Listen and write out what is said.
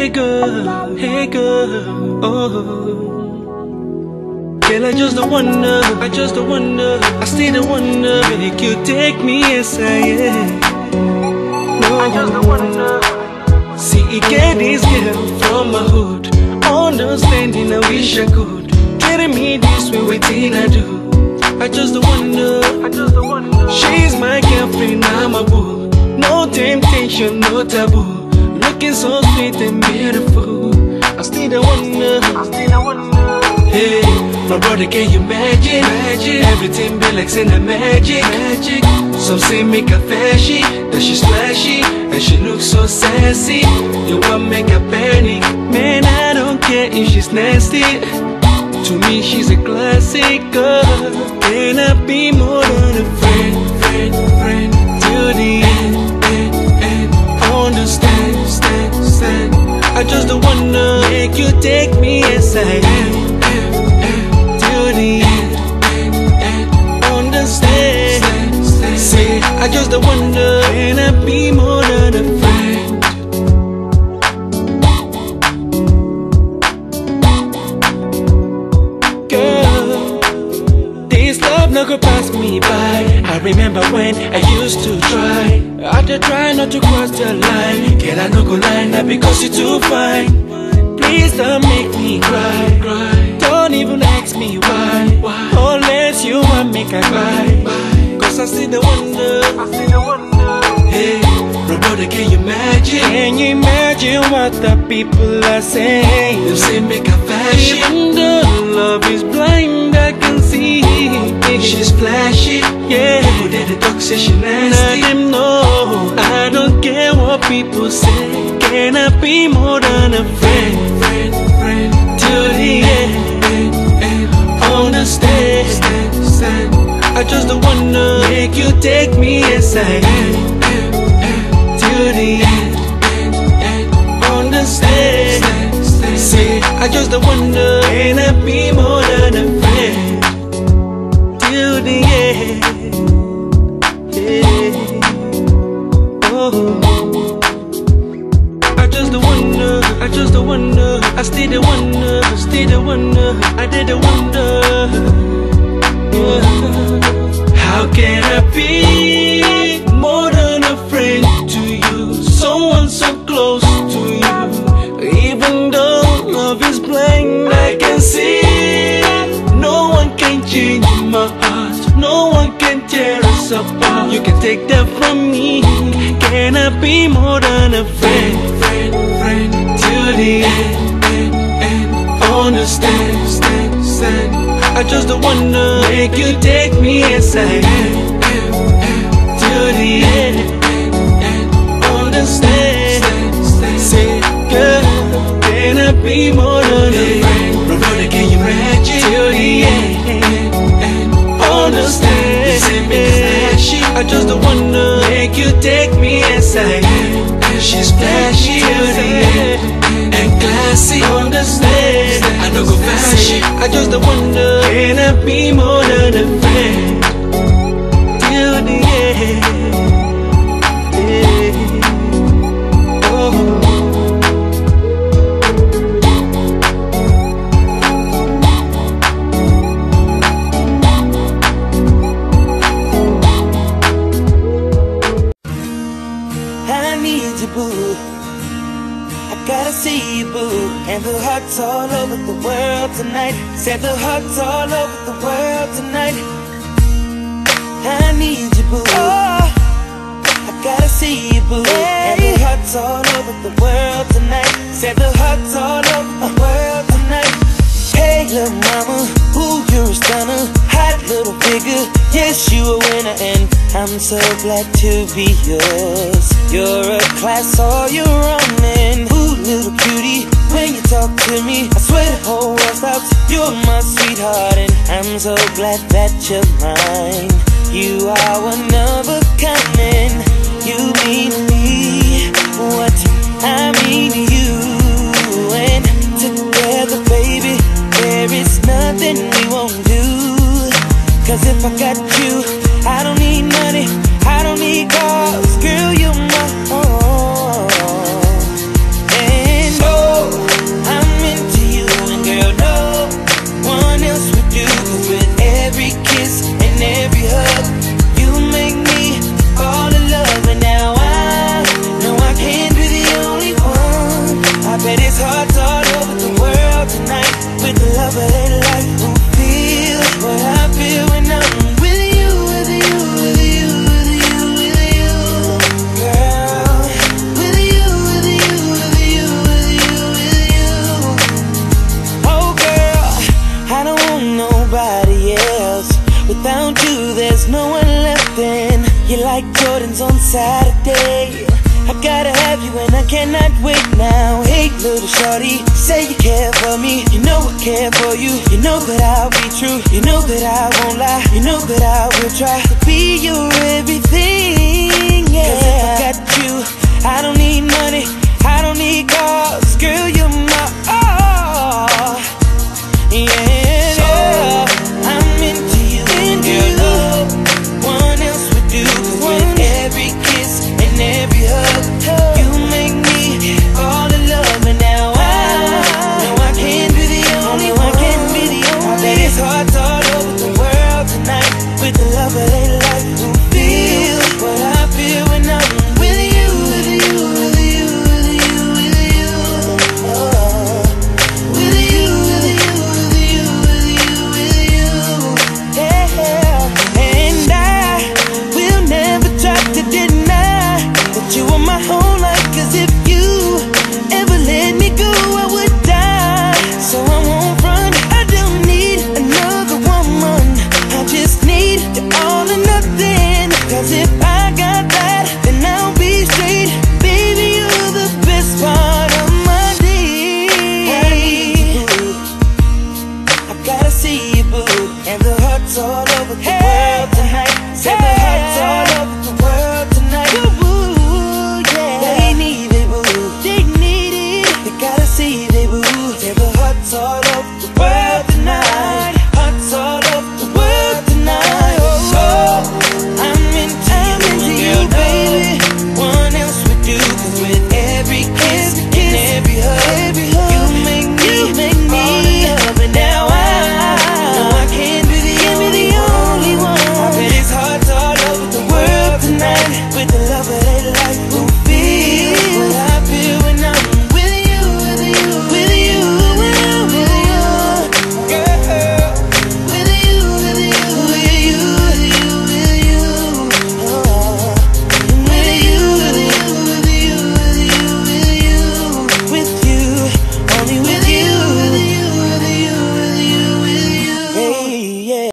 Hey girl, hey girl, oh. Girl, I just don't wonder, I just don't wonder, I still don't wonder, make you take me as I am. No, I just don't wonder. See, get this girl from my hood, understanding, I wish I could. Getting me this way, waiting I do. I just don't wonder, I just don't wonder. She's my girlfriend, I'm a boo. No temptation, no taboo. Looking so sweet and beautiful. I still don't wonder, I still wonder. Hey, my brother, can you imagine? Magic, everything be like in the magic, magic. Some say make her flashy, that she's flashy, and she looks so sassy. You want make her panic, man? I don't care if she's nasty. To me, she's a classic girl. Can I be cross the line. Girl, I no go line not because you're too fine. Please don't make me cry. Don't even ask me why. Unless you want make I cry. Cause I see the wonder. I see the wonder. Hey, Roberta, can you imagine? Can you imagine what the people are saying? They say make a fashion. Even though love is blind, I can see she's flashy. Yeah, people that the talk say she nasty. Let them know I don't care what people say. Can I be more than a friend? Friend, friend, till the end, end, end. Understand, stand, stand. I just don't wanna make you take me as I am, end. Understand, stand, stand. Say, I just wanna can I be more than a friend till the end. Yeah. Oh. I just don't wonder, I just wonder, I still don't wonder, still don't wonder, I didn't wonder. Yeah. How can I be more Someone so close to you. Even though love is blind, I can see. No one can change my heart. No one can tear us apart. You can take that from me. Can I be more than a friend? Friend, friend, till the end, end, end. Understand, stand, stand. I just don't wanna make you take me as I be more than a friend? Roberta, can you imagine? Till the end, end. Understand, say make us flashy. I just don't wanna make you take me as I am. She's flashy till the end, and classy. Understand, I know go fashion. I just don't wonder, can I be more And the hearts all over the world tonight. Said the hearts all over the world tonight. I need you, boo. Oh, I gotta see you, boo. And the hearts all over the world tonight. Said the hearts all over the world tonight. Hey, little mama, figure, yes, you a winner, and I'm so glad to be yours. You're a class all your own, and ooh, little cutie, when you talk to me, I swear the whole world stops. You're my sweetheart, and I'm so glad that you're mine. You are one of a kind, and you mean me what I mean to you, what I feel when I'm with you, with you, with you, with you, with you, girl. With you, with you, with you, with you, with you. Oh, girl, I don't want nobody else. Without you, there's no one left. Then you're like Jordans on Saturday. I gotta have you and I cannot wait now. Hey little shorty, say you care for me. You know I care for you. You know that I'll be true. You know that I won't lie. You know that I will try To be your everything, yeah. Cause if I got you, I don't need money. I don't need cars. Girl, you're my all, yeah. people And the hearts all over the hey, world tonight. Say hey, the hearts all